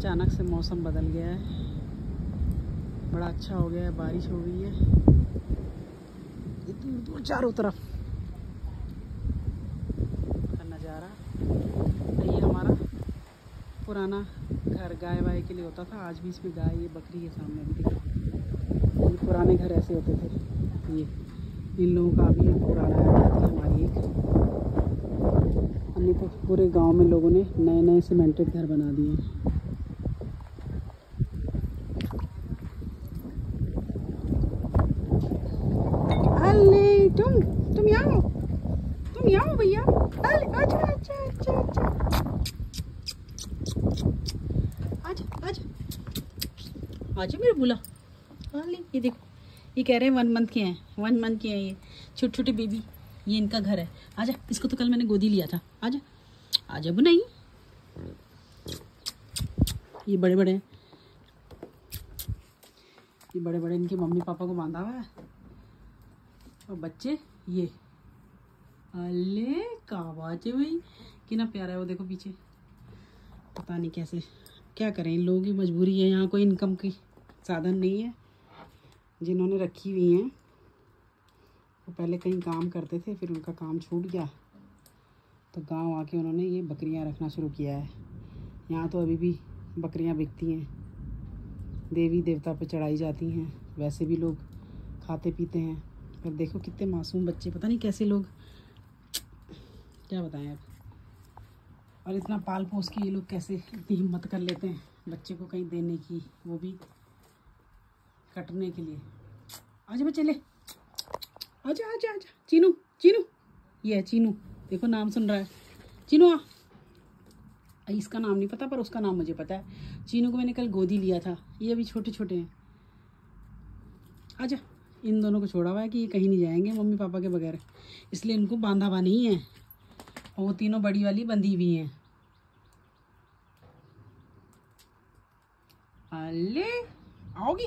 अचानक से मौसम बदल गया है। बड़ा अच्छा हो गया है, बारिश हो गई है। दूर दूर, चारों तरफ़। का नज़ारा। ये हमारा पुराना घर गाय वाय के लिए होता था। आज भी इसमें गाय, ये बकरी है सामने भी दिखा ये पुराने घर ऐसे होते थे। ये, इन लोगों का भी पुराना घर थी हमारी एक। अन्य तो पूरे गाँव में लोगों ने नए नए सीमेंटेड घर बना दिए हैं अरे तुम तुम यहाँ हो तुम यहाँ हो भैया अरे अच्छा अच्छा अच्छा अच्छा आज आज आज मेरे बुला। अरे ये देखो, ये कह रहे हैं वन मंथ के हैं वन मंथ के हैं ये छोटे छोटे बेबी ये इनका घर है। आजा, इसको तो कल मैंने गोदी लिया था। आजा आजा बुनाई। ये बड़े बड़े हैं। ये बड़े बड़े इनके मम्मी पापा को बांधा हुआ है। और बच्चे, ये। अले कावाज है भाई। कितना प्यारा है वो, देखो पीछे। पता नहीं कैसे। क्या करें? इन लोगों की मजबूरी है, यहाँ कोई इनकम की साधन नहीं है। जिन्होंने रखी हुई हैं, वो पहले कहीं काम करते थे, फिर उनका काम छूट गया। तो गाँव आके उन्होंने ये बकरियाँ रखना शुरू किया है। यहाँ तो अभी भी बकरियाँ बिकती हैं। देवी देवता पे चढ़ाई जाती हैं। वैसे भी लोग खाते पीते हैं। पर देखो कितने मासूम बच्चे, पता नहीं कैसे लोग। क्या बताएँ अब और इतना पाल पोस के ये लोग कैसे इतनी हिम्मत कर लेते हैं बच्चे को कहीं देने की, वो भी कटने के लिए। आजा बच्चे चले आजा आजा आजा। चीनू चीनू। ये है चीनू। देखो, नाम सुन रहा है। चीनू, आ। इसका नाम नहीं पता, पर उसका नाम मुझे पता है। चीनू को मैंने कल गोदी लिया था। ये अभी छोटे छोटे हैं। आजा। इन दोनों को छोड़ा हुआ है कि ये कहीं नहीं जाएँगे मम्मी पापा के बगैर। इसलिए इनको बांधा हुआ नहीं है। और वो तीनों बड़ी वाली बंधी हुई हैं। अले आओगी